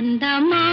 అందమా